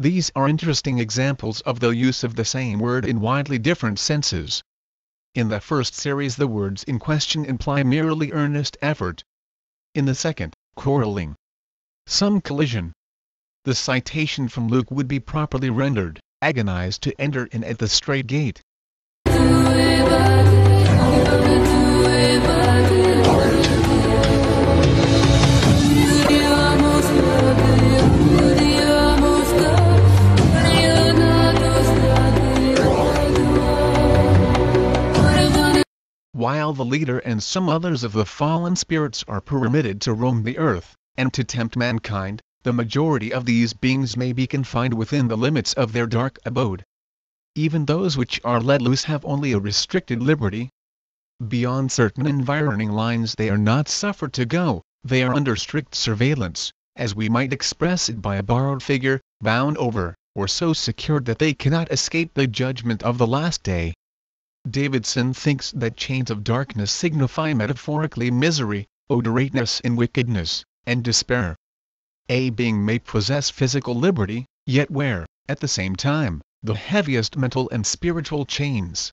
These are interesting examples of the use of the same word in widely different senses. In the first series the words in question imply merely earnest effort. In the second, quarreling. Some collision. The citation from Luke would be properly rendered, agonized to enter in at the strait gate. While the leader and some others of the fallen spirits are permitted to roam the earth, and to tempt mankind, the majority of these beings may be confined within the limits of their dark abode. Even those which are let loose have only a restricted liberty. Beyond certain environing lines they are not suffered to go, they are under strict surveillance, as we might express it by a borrowed figure, bound over, or so secured that they cannot escape the judgment of the last day. Davidson thinks that chains of darkness signify metaphorically misery, odorateness in wickedness, and despair. A being may possess physical liberty, yet wear, at the same time, the heaviest mental and spiritual chains.